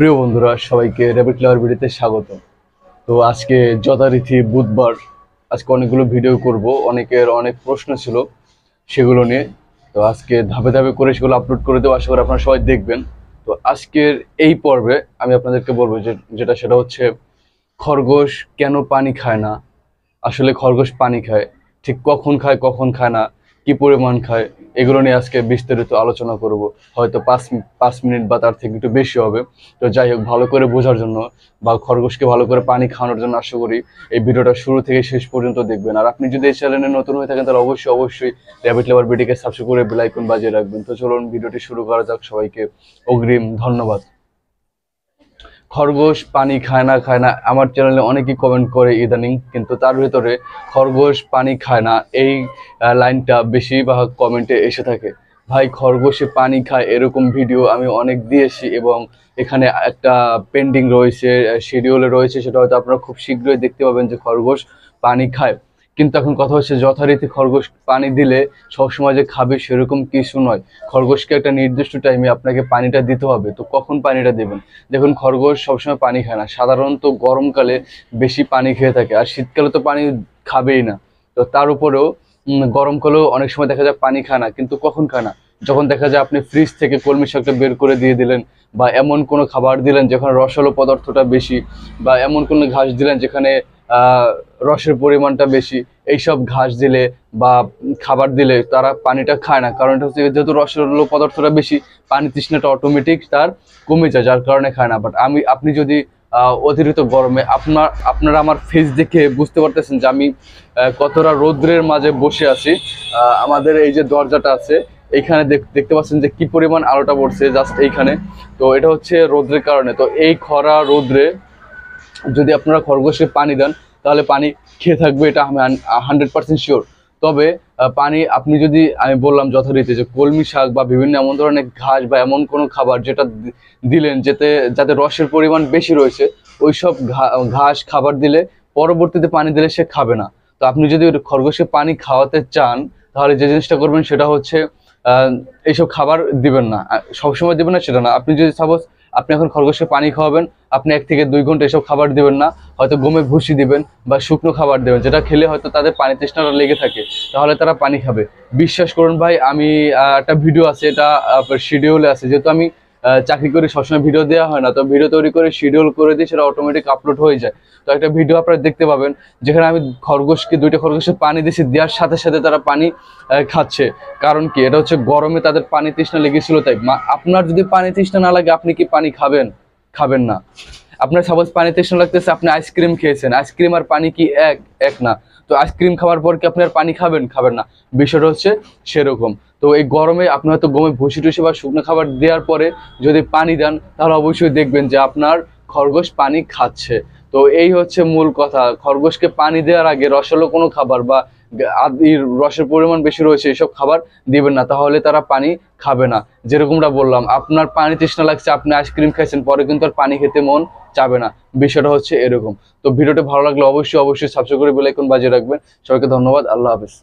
প্রিয় বন্ধুরা, সবাইকে র্যাবিট লাভার ভিডিওতে স্বাগত তো আজকে যথারীতি বুধবার আজকে অনেকগুলো ভিডিও করব। অনেকের অনেক প্রশ্ন ছিল সেগুলো নিয়ে। তো আজকে ধাপে ধাপে করে সেগুলো আপলোড করে দেবো, আশা করি আপনারা সবাই দেখবেন। তো আজকের এই পর্বে আমি আপনাদেরকে বলব যে, যেটা সেটা হচ্ছে খরগোশ কেন পানি খায় না? আসলে খরগোশ পানি খায়, ঠিক কখন খায় কখন খায় না? কি পরিমাণ খায়? এগুলো নিয়ে আজকে বিস্তারিত আলোচনা করব। হয়তো পাঁচ পাঁচ মিনিট বা তার থেকে একটু বেশি হবে। তো যাই হোক, ভালো করে বোঝার জন্য বা খরগোশকে ভালো করে পানি খাওয়ানোর জন্য আশা করি এই ভিডিওটা শুরু থেকে শেষ পর্যন্ত দেখবেন। আর আপনি যদি এই চ্যানেলে নতুন হয়ে থাকেন, তাহলে অবশ্যই অবশ্যই র্যাবিট লেবার ভিডিওকে সাবস্ক্রাইব করে বেলাইকন বাজিয়ে রাখবেন। তো চলুন, ভিডিওটি শুরু করা যাক। সবাইকে অগ্রিম ধন্যবাদ। খরগোশ পানি খায় না খায় না। আমার চ্যানেলে অনেকেই কমেন্ট করে ইদানিং, কিন্তু তার ভিতরে খরগোশ পানি খায় না, এই লাইনটা বেশিরভাগ কমেন্টে এসে থাকে। ভাই, খরগোশে পানি খায় এরকম ভিডিও আমি অনেক দিয়েছি এবং এখানে একটা পেন্ডিং রয়েছে শিডিউলে রয়েছে, সেটা হয়তো আপনারা খুব শীঘ্রই দেখতে পাবেন যে খরগোশ পানি খায়। কিন্তু এখন কথা হচ্ছে, যথারীতি খরগোশ পানি দিলে সবসময় যে খাবে সেরকম কিছু নয়। খরগোশকে একটা নির্দিষ্ট টাইমে আপনাকে পানিটা দিতে হবে। তো কখন পানিটা দেবেন? দেখুন, খরগোশ সবসময় পানি খায় না। সাধারণত গরমকালে বেশি পানি খেয়ে থাকে। আর শীতকালে তো পানি খাবেই না। তো তার উপরেও গরমকালেও অনেক সময় দেখা যায় পানি খায় না। কিন্তু কখন খায় না? যখন দেখা যায় আপনি ফ্রিজ থেকে কলমি শাকটা বের করে দিয়ে দিলেন বা এমন কোনো খাবার দিলেন যেখানে রসালো পদার্থটা বেশি বা এমন কোনো ঘাস দিলেন যেখানে রসের পরিমাণটা বেশি, এইসব ঘাস দিলে বা খাবার দিলে তারা পানিটা খায় না। কারণ এটা হচ্ছে যেহেতু রসালো পদার্থটা বেশি, পানি তৃষ্ণাটা অটোমেটিক তার কমে যায়, যার কারণে খায় না। বাট আমি, আপনি যদি অতিরিক্ত গরমে আপনার, আপনারা আমার ফেস দেখে বুঝতে পারতেছেন যে আমি কতটা রৌদ্রের মাঝে বসে আছি। আমাদের এই যে দরজাটা আছে, এইখানে দেখ- দেখতে পাচ্ছেন যে কি পরিমাণ আলোটা পড়ছে জাস্ট এইখানে। তো এটা হচ্ছে রৌদ্রের কারণে। তো এই খরা রৌদ্রে যদি আপনারা খরগোশকে পানি দেন, তাহলে পানি খেয়ে থাকবে, এটা আমি হান্ড্রেড পার্সেন্ট শিওর তবে পানি আপনি যদি, আমি বললাম যথারীতি যে কলমি শাক বা বিভিন্ন এমন ধরনের ঘাস বা এমন কোনো খাবার যেটা দিলেন যেতে, যাতে রসের পরিমাণ বেশি রয়েছে ওই সব ঘাস খাবার দিলে পরবর্তীতে পানি দিলে সে খাবে না। তো আপনি যদি ওই খরগোশকে পানি খাওয়াতে চান, তাহলে যে জিনিসটা করবেন সেটা হচ্ছে এইসব খাবার দিবেন না। সবসময় দিবেন না, সেটা না। আপনি যদি সাপোজ আপনি এখন খরগোশকে পানি খাওয়াবেন, আপনি এক থেকে দুই ঘণ্টা এসব খাবার দেবেন না, হয়তো গমে ভুসি দিবেন বা শুকনো খাবার দেবেন, যেটা খেলে হয়তো তাদের পানি তৃষ্ণাটা লেগে থাকে, তাহলে তারা পানি খাবে। বিশ্বাস করুন ভাই, আমি একটা ভিডিও আছে, এটা শিডিউলে আছে, যেহেতু আমি চাকরি করে সবসময় ভিডিও দেওয়া হয় না। তো ভিডিও তৈরি করে শিডিউল করে দিয়ে সেটা অটোমেটিক আপলোড হয়ে যায়। তো একটা ভিডিও আপনারা দেখতে পাবেন, যেখানে আমি খরগোশকে, দুইটা খরগোশে পানি দিয়েছি, দেওয়ার সাথে সাথে তারা পানি খাচ্ছে। কারণ কি? এটা হচ্ছে গরমে তাদের পানি তৃষ্ণা লেগেছিল, তাই আপনার যদি পানি তৃষ্ণা না লাগে, আপনি কি পানি খাবেন? খাবেন না। আপনার সাপোজ পানি তৃষ্ণা লাগতেছে, আপনি আইসক্রিম খেয়েছেন। আইসক্রিম আর পানি কি এক এক না। তো আইসক্রিম খাওয়ার পর কি আপনি আর পানি খাবেন? খাবেন না। বিষয়টা হচ্ছে সেরকম। তো এই গরমে আপনি হয়তো গমে ভুসি টুসি বা শুকনো খাবার দেওয়ার পরে যদি পানি দেন, তাহলে অবশ্যই দেখবেন যে আপনার খরগোশ পানি খাচ্ছে। তো এই হচ্ছে মূল কথা। খরগোশকে পানি দেওয়ার আগে রসালো কোনো খাবার বা আদি রসের পরিমাণ বেশি রয়েছে, এসব খাবার দিবেন না, তাহলে তারা পানি খাবে না। যেরকমটা বললাম, আপনার পানি তৃষ্ণা লাগছে, আপনি আইসক্রিম খাইছেন, পরে কিন্তু আর পানি খেতে মন চাবে না। বিষয়টা হচ্ছে এরকম। তো ভিডিওটা ভালো লাগলে অবশ্যই অবশ্যই সাবস্ক্রাইব করে বেলাইকন বাজিয়ে রাখবেন। সবাইকে ধন্যবাদ, আল্লাহ হাফেজ।